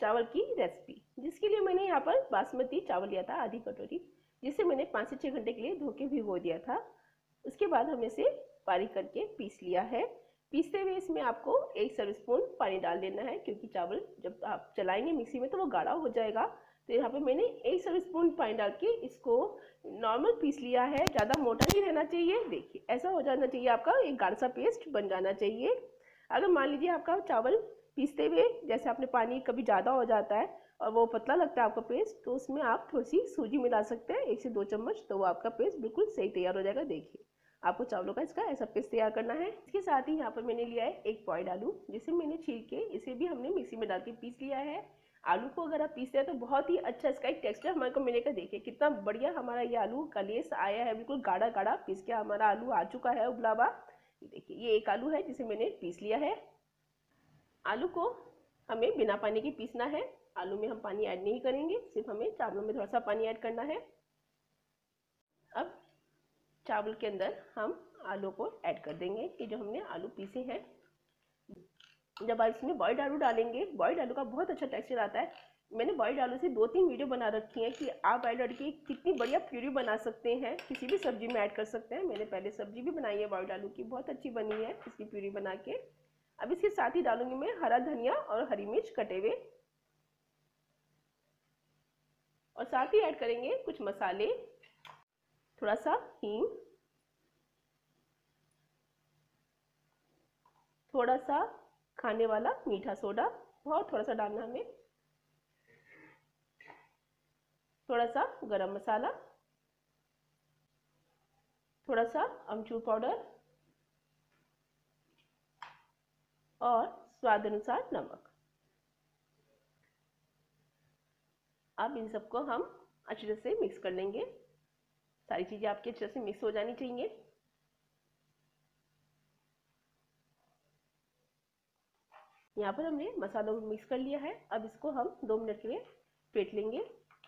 चावल की रेसिपी जिसके लिए मैंने यहाँ पर बासमती चावल लिया था, आधी कटोरी, जिसे मैंने पाँच से छः घंटे के लिए धो के भिगो दिया था। उसके बाद हमने इसे बारीक करके पीस लिया है। पीसते हुए इसमें आपको एक सर्व स्पून पानी डाल देना है, क्योंकि चावल जब आप चलाएँगे मिक्सी में तो वो गाढ़ा हो जाएगा। तो यहाँ पे मैंने एक सर्व स्पून पानी डाल के इसको नॉर्मल पीस लिया है। ज़्यादा मोटा नहीं रहना चाहिए। देखिए, ऐसा हो जाना चाहिए आपका, एक गाढ़ा सा पेस्ट बन जाना चाहिए। अगर मान लीजिए आपका चावल पीसते हुए जैसे आपने पानी कभी ज़्यादा हो जाता है और वो पतला लगता है आपका पेस्ट तो उसमें आप थोड़ी सी सूजी मिला सकते हैं, एक से दो चम्मच तो वो आपका पेस्ट बिल्कुल सही तैयार हो जाएगा, देखिए। आपको चावलों का इसका ऐसा पेस्ट तैयार करना है। इसके साथ ही यहाँ पर मैंने लिया है एक बॉइल्ड आलू, जिसे मैंने छील के इसे भी हमने मिक्सी में डाल के पीस लिया है। आलू को अगर आप पीसते हैं तो बहुत ही अच्छा इसका एक टेक्सचर हमारे को मिलेगा, देखिए कितना बढ़िया हमारा ये आलू कलेस आया है, बिल्कुल गाढ़ा गाढ़ा पीस के हमारा आलू आ चुका है उबलावा देखिए, ये एक आलू है, जिसे मैंने पीस लिया है। आलू को हमें बिना पानी के पीसना है। आलू में हम पानी ऐड नहीं करेंगे, सिर्फ़ हमें चावलों में थोड़ा सा पानी ऐड करना है। अब चावल के अंदर हम आलू को ऐड कर देंगे कि जो हमने आलू पीसे हैं। जब आप इसमें बॉयल्ड आलू डालेंगे बॉयल्ड आलू का बहुत अच्छा टेक्सचर आता है। मैंने बॉयल्ड आलू से दो तीन वीडियो बना रखी है कि आप बॉयल्ड आलू की कितनी बढ़िया प्यूरी बना सकते हैं, किसी भी सब्ज़ी में ऐड कर सकते हैं। मैंने पहले सब्ज़ी भी बनाई है बॉयल्ड आलू की, बहुत अच्छी बनी है इसकी प्यूरी बना के। अब इसके साथ ही डालूँगी मैं हरा धनिया और हरी मिर्च कटे हुए। और साथ ही ऐड करेंगे कुछ मसाले। थोड़ा सा हींग। थोड़ा सा खाने वाला मीठा सोडा। बहुत थोड़ा सा डालना हमें। थोड़ा सा गरम मसाला। थोड़ा सा अमचूर पाउडर। और स्वाद अनुसार नमक। अब इन सबको हम अच्छे से मिक्स कर लेंगे। सारी चीज़ें आपकी अच्छे से मिक्स हो जानी चाहिए। यहाँ पर हमने मसालों को मिक्स कर लिया है। अब इसको हम दो मिनट के लिए फेंट लेंगे।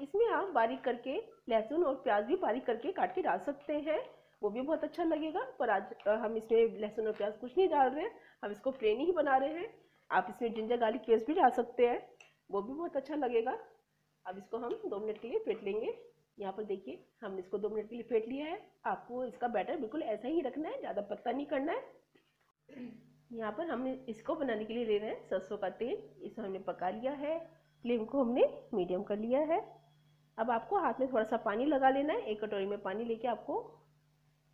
इसमें आप बारीक करके लहसुन और प्याज भी बारीक करके काट के डाल सकते हैं। वो भी बहुत अच्छा लगेगा, पर आज हम इसमें लहसुन और प्याज कुछ नहीं डाल रहे हैं। हम इसको प्लेन ही बना रहे हैं। आप इसमें जिंजर गार्लिक पेस्ट भी डाल सकते हैं। वो भी बहुत अच्छा लगेगा। अब इसको हम दो मिनट के लिए फेंट लेंगे। यहाँ पर देखिए, हमने इसको दो मिनट के लिए फेंट लिया है। आपको इसका बैटर बिल्कुल ऐसा ही रखना है, ज़्यादा पतला नहीं करना है। यहाँ पर हम इसको बनाने के लिए ले रहे हैं सरसों का तेल। इसे हमने पका लिया है। फ्लेम को हमने मीडियम कर लिया है। अब आपको हाथ में थोड़ा सा पानी लगा लेना है। एक कटोरी में पानी लेके आपको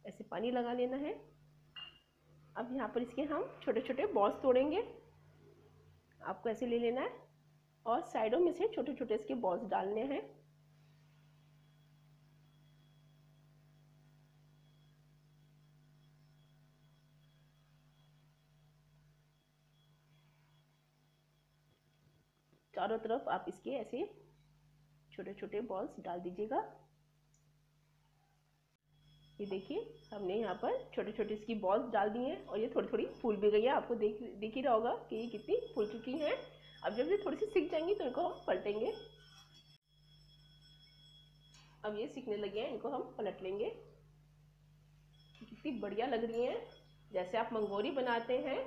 ऐसे पानी लगा लेना है। अब यहाँ पर इसके हम छोटे छोटे बॉल्स तोड़ेंगे। आपको ऐसे ले लेना है और साइडों में से छोटे छोटे इसके बॉल्स डालने हैं। चारों तरफ़ आप इसके ऐसे छोटे छोटे बॉल्स डाल दीजिएगा। ये देखिए, हमने यहाँ पर छोटे छोटे इसकी बॉल्स डाल दी हैं और ये थोड़ी थोड़ी फूल भी गई है। आपको देख देख ही रहा होगा कि ये कितनी फूल चुकी हैं। अब जब ये थोड़ी सी सीख जाएँगी तो इनको हम पलटेंगे। अब ये सीखने लगे हैं, इनको हम पलट लेंगे। कितनी बढ़िया लग रही हैं। जैसे आप मंगोरी बनाते हैं।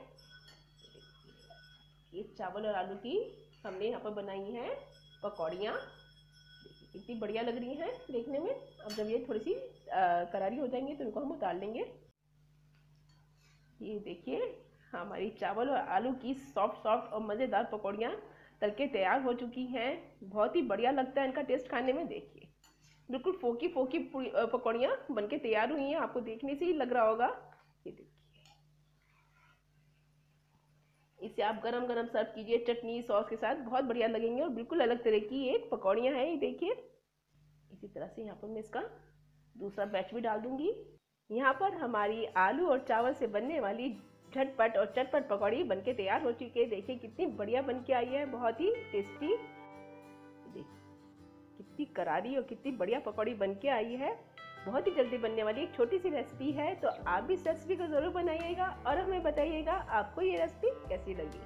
ये चावल और आलू की हमने यहाँ पर बनाई हैं पकौड़ियाँ। कितनी बढ़िया लग रही हैं देखने में। अब जब ये थोड़ी सी करारी हो जाएँगी तो इनको हम उतार लेंगे। ये देखिए, हमारी चावल और आलू की सॉफ्ट सॉफ्ट और मज़ेदार पकौड़ियाँ तल के तैयार हो चुकी हैं। बहुत ही बढ़िया लगता है इनका टेस्ट खाने में, देखिए। बिल्कुल फोकी फोकी पकौड़ियाँ बन के तैयार हुई हैं। आपको देखने से ही लग रहा होगा। ये देखिए। इसे आप गरम गरम सर्व कीजिए, चटनी, सॉस के साथ। बहुत बढ़िया लगेंगे और बिल्कुल अलग तरह की एक पकौड़ियाँ हैं, ये देखिए। इसी तरह से यहाँ पर मैं इसका दूसरा बैच भी डाल दूँगी। यहाँ पर हमारी आलू और चावल से बनने वाली झटपट और चटपट पकौड़ी बनके तैयार हो चुकी है। देखिए कितनी बढ़िया बन के आई है, बहुत ही टेस्टी। कितनी करारी और कितनी बढ़िया पकौड़ी बन के आई है। बहुत ही जल्दी बनने वाली एक छोटी सी रेसिपी है। तो आप भी इस रेसिपी को ज़रूर बनाइएगा और हमें बताइएगा आपको ये रेसिपी कैसी लगी।